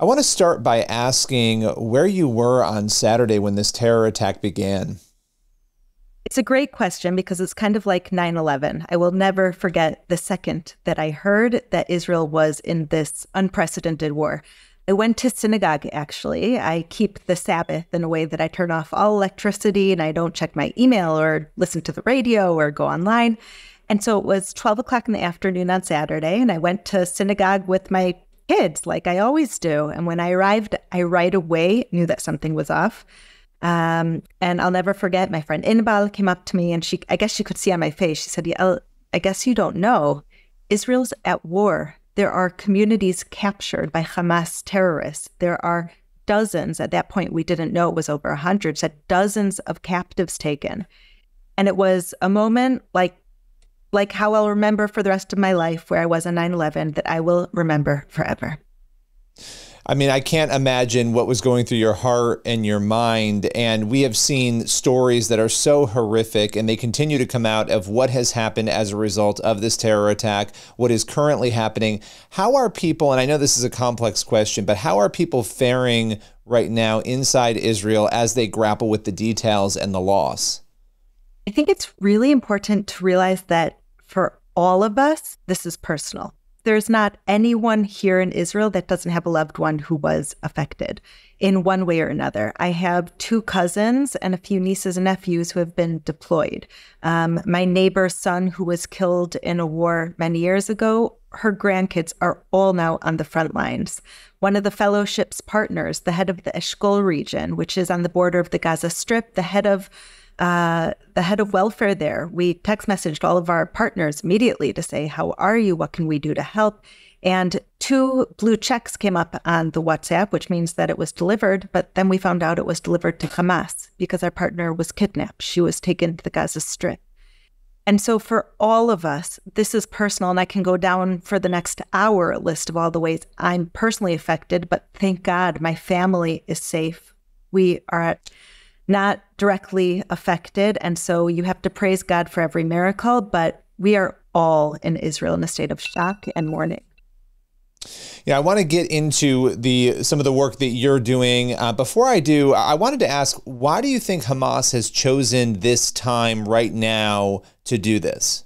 I want to start by asking where you were on Saturday when this terror attack began. It's a great question because it's kind of like 9 11. I will never forget the second that I heard that Israel was in this unprecedented war. I went to synagogue actually. I keep the Sabbath in a way that I turn off all electricity and I don't check my email or listen to the radio or go online. And so it was 12 o'clock in the afternoon on Saturday, and I went to synagogue with my kids like I always do. And when I arrived, I right away knew that something was off. Um, and I'll never forget my friend Inbal came up to me and she, I guess she could see on my face, she said, yeah, I guess you don't know. Israel's at war. There are communities captured by Hamas terrorists. There are dozens, at that point, we didn't know it was over a hundred, said dozens of captives taken. And it was a moment like like how I'll remember for the rest of my life where I was on 9 11 that I will remember forever. I mean, I can't imagine what was going through your heart and your mind. And we have seen stories that are so horrific, and they continue to come out of what has happened as a result of this terror attack, what is currently happening. How are people, and I know this is a complex question, but how are people faring right now inside Israel as they grapple with the details and the loss? I think it's really important to realize that for all of us, this is personal. There's not anyone here in Israel that doesn't have a loved one who was affected in one way or another. I have two cousins and a few nieces and nephews who have been deployed. Um, my neighbor's son, who was killed in a war many years ago, her grandkids are all now on the front lines. One of the fellowship's partners, the head of the Eshkol region, which is on the border of the Gaza Strip, the head of uh, the head of welfare there. We text messaged all of our partners immediately to say, How are you? What can we do to help? And two blue checks came up on the WhatsApp, which means that it was delivered. But then we found out it was delivered to Hamas because our partner was kidnapped. She was taken to the Gaza Strip. And so, for all of us, this is personal. And I can go down for the next hour a list of all the ways I'm personally affected. But thank God my family is safe. We are at not directly affected. And so you have to praise God for every miracle, but we are all in Israel in a state of shock and mourning. Yeah, I want to get into the some of the work that you're doing. Uh, before I do, I wanted to ask, why do you think Hamas has chosen this time right now to do this?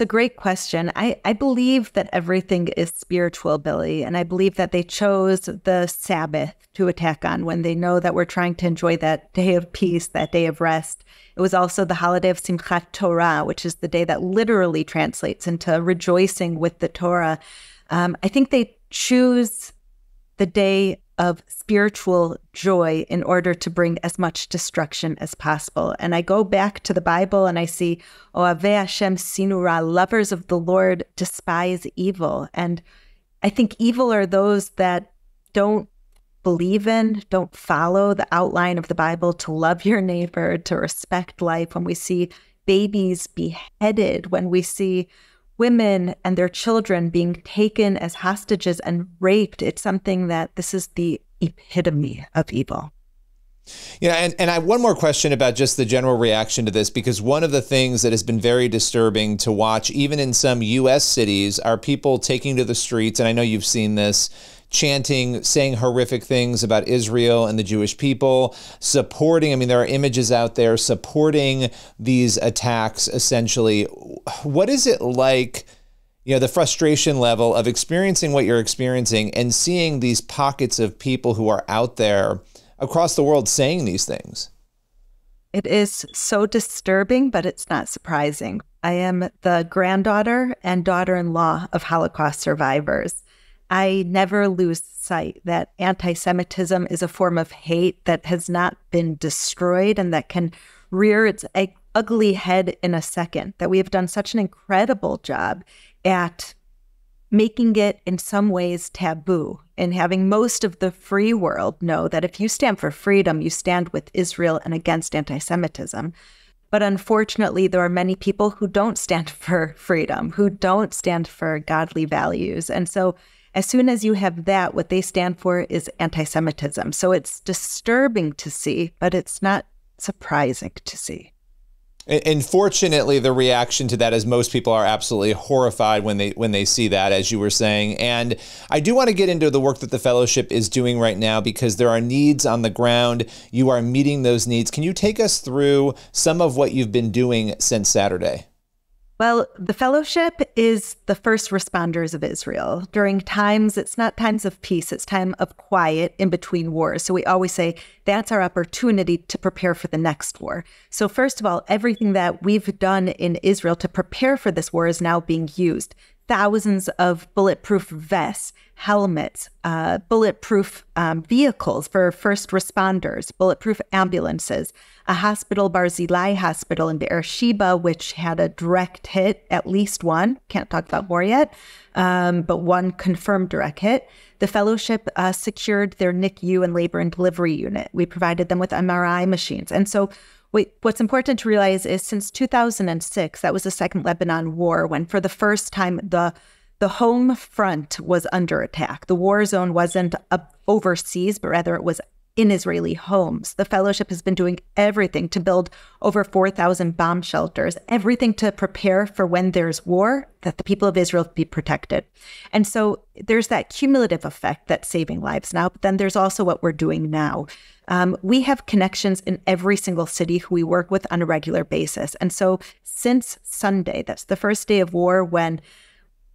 A great question. I, I believe that everything is spiritual, Billy, and I believe that they chose the Sabbath to attack on when they know that we're trying to enjoy that day of peace, that day of rest. It was also the holiday of Simchat Torah, which is the day that literally translates into rejoicing with the Torah. Um, I think they choose the day of spiritual joy in order to bring as much destruction as possible. And I go back to the Bible and I see, Oave Hashem Sinura, lovers of the Lord despise evil. And I think evil are those that don't believe in, don't follow the outline of the Bible to love your neighbor, to respect life. When we see babies beheaded, when we see women and their children being taken as hostages and raped. It's something that this is the epitome of evil. Yeah, and, and I have one more question about just the general reaction to this, because one of the things that has been very disturbing to watch, even in some U.S. cities, are people taking to the streets, and I know you've seen this, chanting, saying horrific things about Israel and the Jewish people, supporting, I mean, there are images out there supporting these attacks essentially. What is it like? You know, the frustration level of experiencing what you're experiencing and seeing these pockets of people who are out there across the world saying these things. It is so disturbing, but it's not surprising. I am the granddaughter and daughter in law of Holocaust survivors. I never lose sight that anti Semitism is a form of hate that has not been destroyed and that can rear its ugly head in a second. That we have done such an incredible job at making it in some ways taboo and having most of the free world know that if you stand for freedom, you stand with Israel and against anti Semitism. But unfortunately, there are many people who don't stand for freedom, who don't stand for godly values. And so as soon as you have that, what they stand for is anti Semitism. So it's disturbing to see, but it's not surprising to see. And fortunately, the reaction to that is most people are absolutely horrified when they when they see that, as you were saying. And I do want to get into the work that the fellowship is doing right now because there are needs on the ground. You are meeting those needs. Can you take us through some of what you've been doing since Saturday? Well, the fellowship is the first responders of Israel. During times, it's not times of peace, it's time of quiet in between wars. So we always say that's our opportunity to prepare for the next war. So, first of all, everything that we've done in Israel to prepare for this war is now being used. Thousands of bulletproof vests, helmets, uh, bulletproof um, vehicles for first responders, bulletproof ambulances a hospital, Barzilai Hospital in Beersheba, which had a direct hit, at least one. Can't talk about more yet, um, but one confirmed direct hit. The fellowship uh, secured their NICU and labor and delivery unit. We provided them with MRI machines. And so, what's important to realize is since 2006, that was the Second Lebanon War, when for the first time the the home front was under attack. The war zone wasn't overseas, but rather it was in Israeli homes. The fellowship has been doing everything to build over 4,000 bomb shelters, everything to prepare for when there's war, that the people of Israel be protected. And so there's that cumulative effect that's saving lives now, but then there's also what we're doing now. Um, we have connections in every single city who we work with on a regular basis. And so since Sunday, that's the first day of war when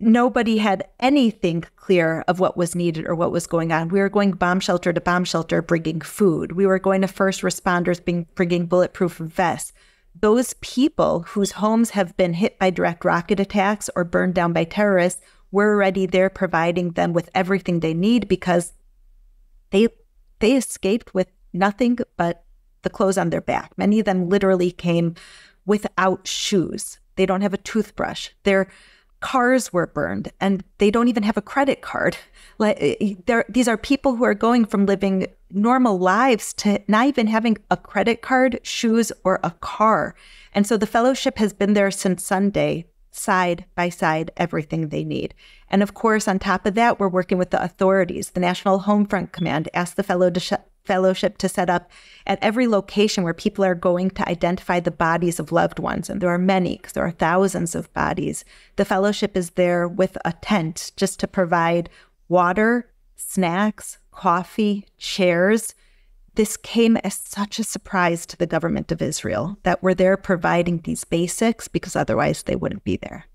nobody had anything clear of what was needed or what was going on. We were going bomb shelter to bomb shelter, bringing food. We were going to first responders, being, bringing bulletproof vests. Those people whose homes have been hit by direct rocket attacks or burned down by terrorists, we're already there providing them with everything they need because they they escaped with nothing but the clothes on their back. Many of them literally came without shoes. They don't have a toothbrush. They're cars were burned and they don't even have a credit card. Like eh, these are people who are going from living normal lives to not even having a credit card shoes or a car. And so the fellowship has been there since sunday side by side everything they need. And of course on top of that we're working with the authorities. The national homefront command asked the fellow to fellowship to set up at every location where people are going to identify the bodies of loved ones. And there are many, because there are thousands of bodies. The fellowship is there with a tent just to provide water, snacks, coffee, chairs. This came as such a surprise to the government of Israel that we're there providing these basics because otherwise they wouldn't be there.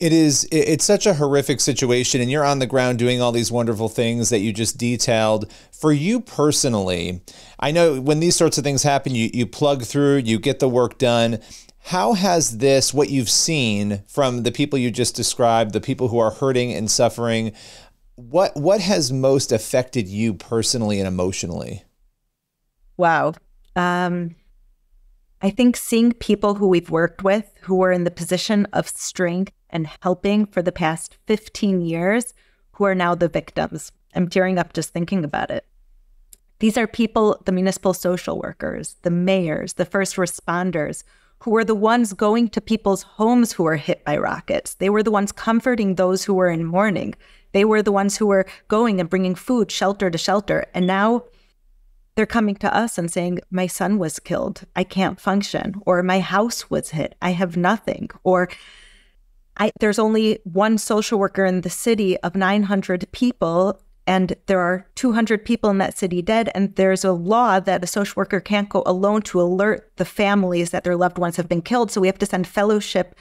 It is it's such a horrific situation and you're on the ground doing all these wonderful things that you just detailed. For you personally, I know when these sorts of things happen you you plug through, you get the work done. How has this what you've seen from the people you just described, the people who are hurting and suffering, what what has most affected you personally and emotionally? Wow. Um I think seeing people who we've worked with who are in the position of strength and helping for the past 15 years who are now the victims. I'm tearing up just thinking about it. These are people, the municipal social workers, the mayors, the first responders, who were the ones going to people's homes who were hit by rockets. They were the ones comforting those who were in mourning. They were the ones who were going and bringing food, shelter to shelter. And now they're coming to us and saying, My son was killed. I can't function. Or my house was hit. I have nothing. Or I, there's only one social worker in the city of 900 people, and there are 200 people in that city dead. And there's a law that a social worker can't go alone to alert the families that their loved ones have been killed. So we have to send fellowship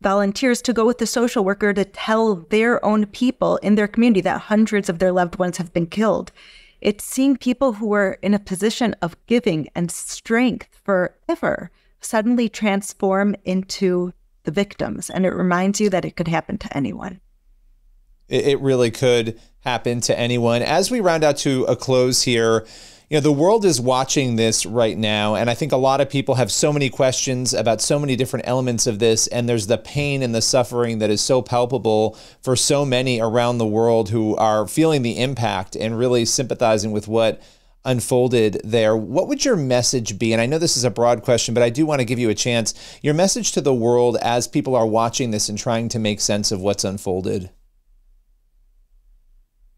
volunteers to go with the social worker to tell their own people in their community that hundreds of their loved ones have been killed. It's seeing people who were in a position of giving and strength forever suddenly transform into the victims. And it reminds you that it could happen to anyone. It really could happen to anyone. As we round out to a close here, you know, the world is watching this right now. And I think a lot of people have so many questions about so many different elements of this. And there's the pain and the suffering that is so palpable for so many around the world who are feeling the impact and really sympathizing with what unfolded there. What would your message be? And I know this is a broad question, but I do want to give you a chance. Your message to the world as people are watching this and trying to make sense of what's unfolded.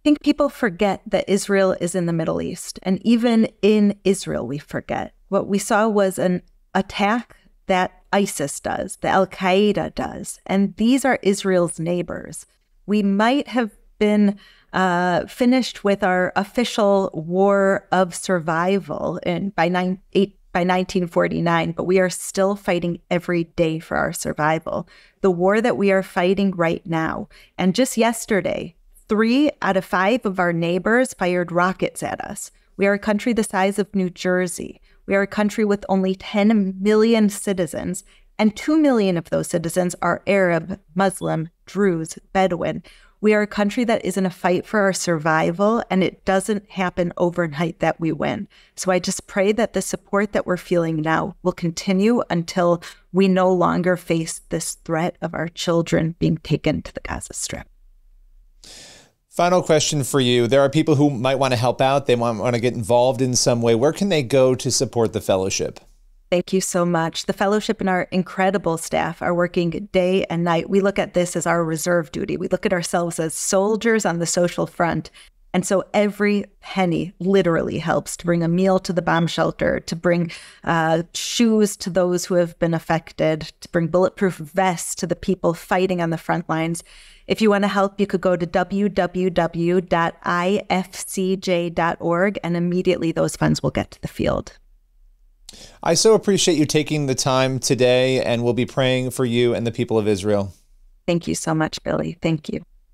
Think people forget that Israel is in the Middle East. And even in Israel, we forget. What we saw was an attack that ISIS does, that Al Qaeda does. And these are Israel's neighbors. We might have been uh, finished with our official war of survival in, by, nine, eight, by 1949, but we are still fighting every day for our survival. The war that we are fighting right now. And just yesterday, three out of five of our neighbors fired rockets at us. We are a country the size of New Jersey. We are a country with only 10 million citizens, and 2 million of those citizens are Arab, Muslim, Druze, Bedouin. We are a country that is in a fight for our survival, and it doesn't happen overnight that we win. So I just pray that the support that we're feeling now will continue until we no longer face this threat of our children being taken to the Gaza Strip. Final question for you. There are people who might want to help out, they want, want to get involved in some way. Where can they go to support the fellowship? Thank you so much. The fellowship and our incredible staff are working day and night. We look at this as our reserve duty. We look at ourselves as soldiers on the social front. And so every penny literally helps to bring a meal to the bomb shelter, to bring uh, shoes to those who have been affected, to bring bulletproof vests to the people fighting on the front lines. If you want to help, you could go to www.ifcj.org and immediately those funds will get to the field. I so appreciate you taking the time today, and we'll be praying for you and the people of Israel. Thank you so much, Billy. Thank you.